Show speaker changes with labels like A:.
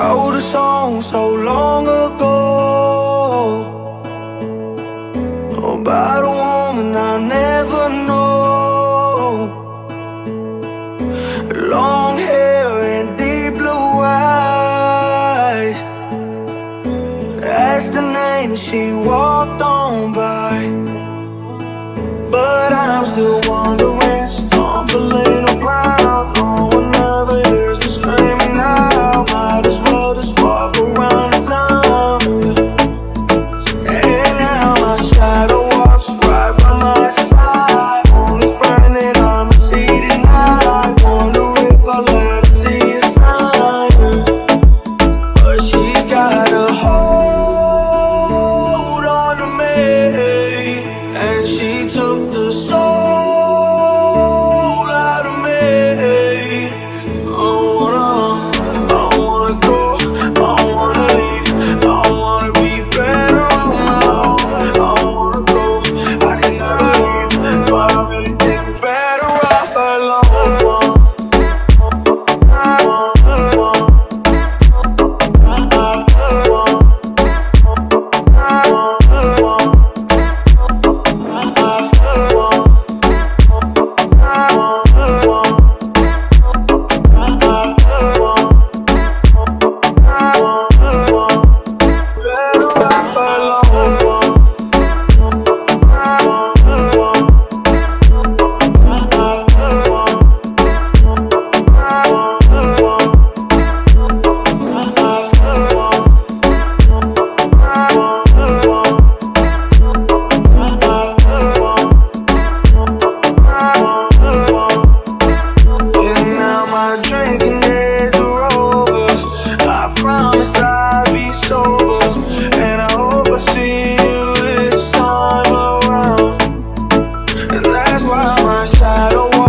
A: wrote a song so long ago. About a woman I never know. Long hair and deep blue eyes. That's the name she walked on by. But I'm still wondering was walking. promised I'd be sober And I hope I see you this time around. And that's why my shadow